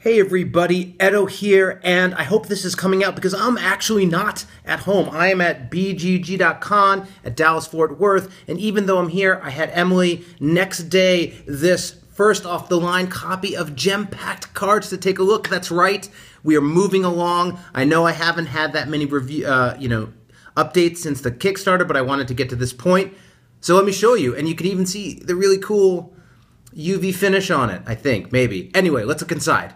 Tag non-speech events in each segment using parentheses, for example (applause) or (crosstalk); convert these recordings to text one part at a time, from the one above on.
Hey everybody, Edo here, and I hope this is coming out because I'm actually not at home. I am at BGG.con at Dallas Fort Worth, and even though I'm here, I had Emily next day this first off the line copy of GemPacked Cards to take a look. That's right, we are moving along. I know I haven't had that many review, uh, you know, updates since the Kickstarter, but I wanted to get to this point. So let me show you, and you can even see the really cool UV finish on it, I think, maybe. Anyway, let's look inside.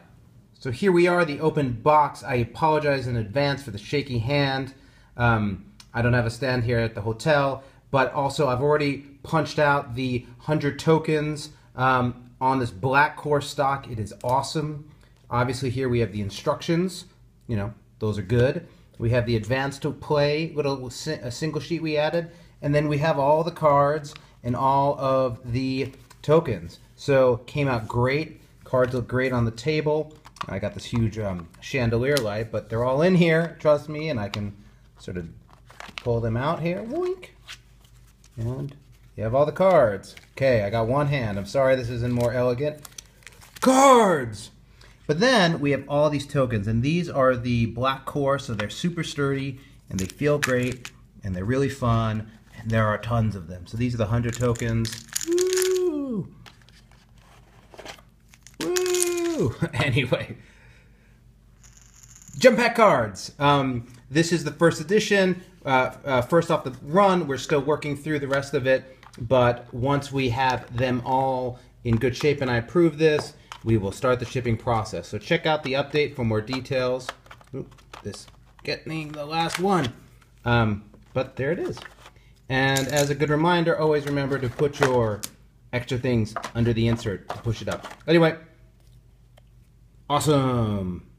So here we are, the open box. I apologize in advance for the shaky hand. Um, I don't have a stand here at the hotel, but also I've already punched out the 100 tokens um, on this black core stock. It is awesome. Obviously here we have the instructions. You know, those are good. We have the advanced to play little a single sheet we added, and then we have all the cards and all of the tokens. So came out great. Cards look great on the table. I got this huge um, chandelier light, but they're all in here, trust me, and I can sort of pull them out here. Wink. And you have all the cards. Okay, I got one hand. I'm sorry this isn't more elegant. Cards! But then we have all these tokens, and these are the black core, so they're super sturdy, and they feel great, and they're really fun, and there are tons of them. So these are the 100 tokens. (laughs) anyway. GemPacked Cards. Um, this is the first edition. Uh, uh, first off the run, we're still working through the rest of it, but once we have them all in good shape and I approve this, we will start the shipping process. So check out the update for more details. Oop, this getting the last one. Um, but there it is. And as a good reminder, always remember to put your extra things under the insert to push it up. Anyway, Awesome.